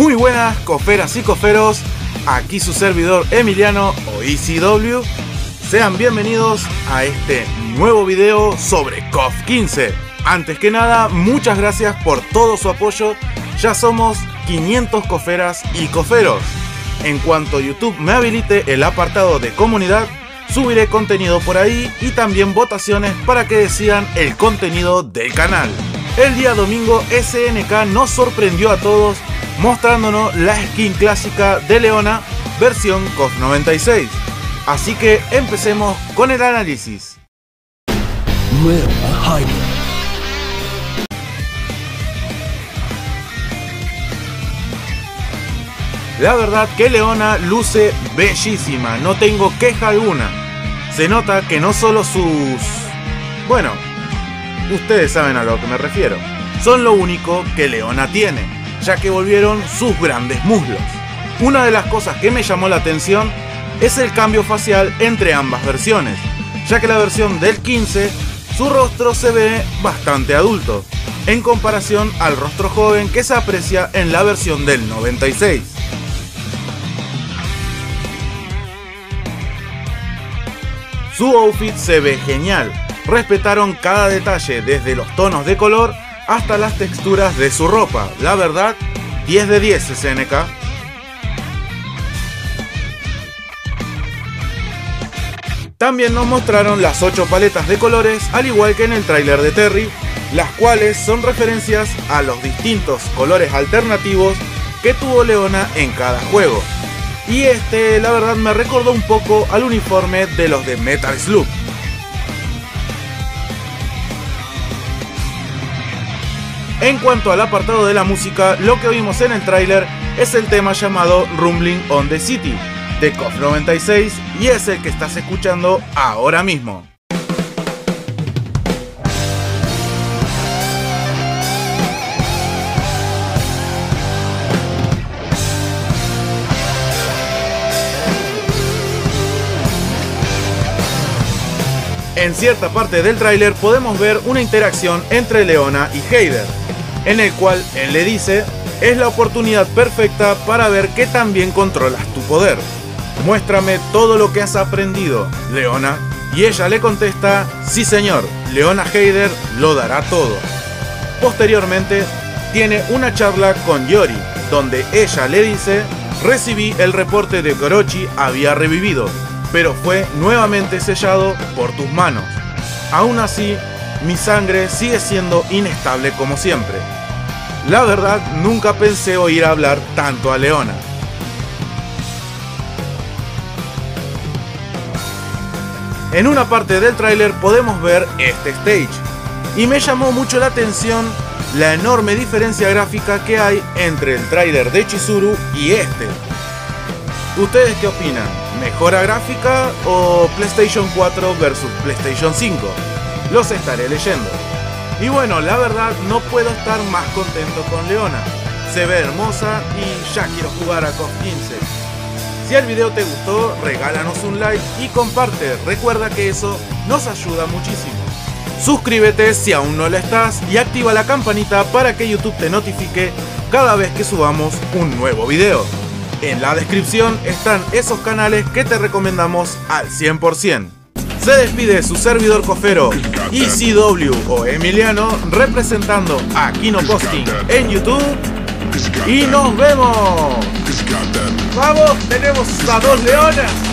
Muy buenas coferas y coferos, aquí su servidor Emiliano o ECW. Sean bienvenidos a este nuevo video sobre KOF 15. Antes que nada, muchas gracias por todo su apoyo. Ya somos 500 coferas y coferos. En cuanto YouTube me habilite el apartado de comunidad, subiré contenido por ahí y también votaciones para que decidan el contenido del canal. El día domingo SNK nos sorprendió a todos mostrándonos la skin clásica de Leona versión KOF 96. Así que empecemos con el análisis. La verdad que Leona luce bellísima, no tengo queja alguna. Se nota que no solo sus... Bueno, ustedes saben a lo que me refiero. Son lo único que Leona tiene, ya que volvieron sus grandes muslos. Una de las cosas que me llamó la atención es el cambio facial entre ambas versiones, ya que la versión del 15 su rostro se ve bastante adulto, en comparación al rostro joven que se aprecia en la versión del 96. Su outfit se ve genial, respetaron cada detalle desde los tonos de color hasta las texturas de su ropa, la verdad 10 de 10 SNK. También nos mostraron las 8 paletas de colores, al igual que en el tráiler de Terry, las cuales son referencias a los distintos colores alternativos que tuvo Leona en cada juego. Y este, la verdad, me recordó un poco al uniforme de los de Metal Slug. En cuanto al apartado de la música, lo que vimos en el tráiler es el tema llamado Rumbling on the City de KOF 96 y es el que estás escuchando ahora mismo. En cierta parte del tráiler podemos ver una interacción entre Leona y Heider, en el cual él le dice, es la oportunidad perfecta para ver que también controlas tu poder. Muéstrame todo lo que has aprendido, Leona. Y ella le contesta, sí señor, Leona Heider lo dará todo. Posteriormente, tiene una charla con Yori, donde ella le dice, recibí el reporte de que Orochi había revivido, pero fue nuevamente sellado por tus manos. Aún así, mi sangre sigue siendo inestable como siempre. La verdad, nunca pensé oír hablar tanto a Leona. En una parte del tráiler podemos ver este stage, y me llamó mucho la atención la enorme diferencia gráfica que hay entre el tráiler de Chizuru y este. ¿Ustedes qué opinan? ¿Mejora gráfica o PlayStation 4 versus PlayStation 5? Los estaré leyendo. Y bueno, la verdad no puedo estar más contento con Leona. Se ve hermosa y ya quiero jugar a KOF 15. Si el video te gustó, regálanos un like y comparte. Recuerda que eso nos ayuda muchísimo. Suscríbete si aún no lo estás y activa la campanita para que YouTube te notifique cada vez que subamos un nuevo video. En la descripción están esos canales que te recomendamos al 100%. Se despide su servidor cofero ECW o Emiliano representando a Kino Posting en YouTube y nos vemos. ¡Vamos! ¡Tenemos a dos leonas!